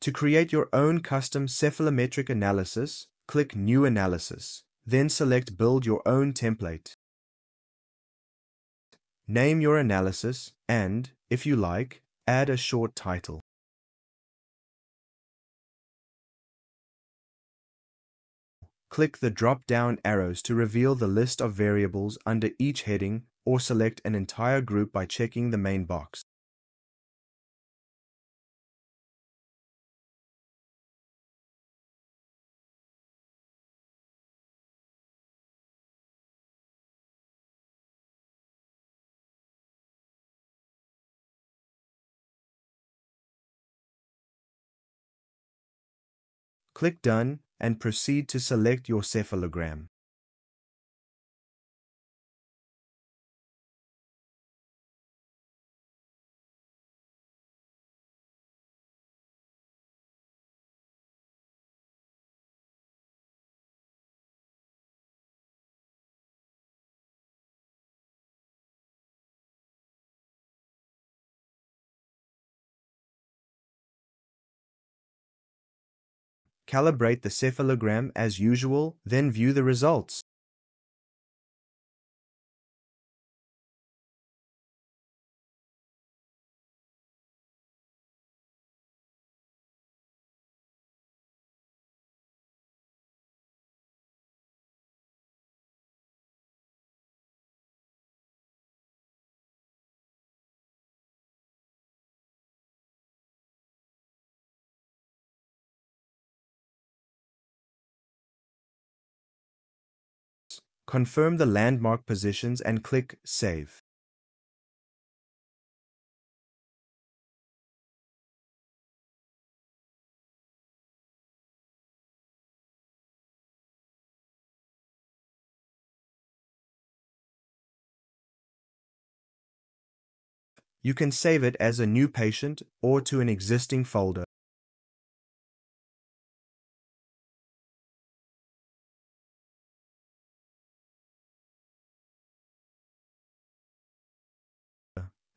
To create your own custom cephalometric analysis, click New Analysis. Then select Build your own template. Name your analysis and, if you like, add a short title. Click the drop-down arrows to reveal the list of variables under each heading or select an entire group by checking the main box. Click Done and proceed to select your cephalogram. Calibrate the cephalogram as usual, then view the results. Confirm the landmark positions and click Save. You can save it as a new patient or to an existing folder.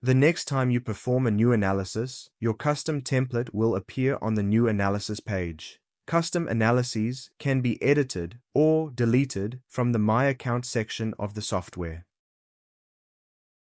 The next time you perform a new analysis, your custom template will appear on the new analysis page. Custom analyses can be edited or deleted from the My Account section of the software.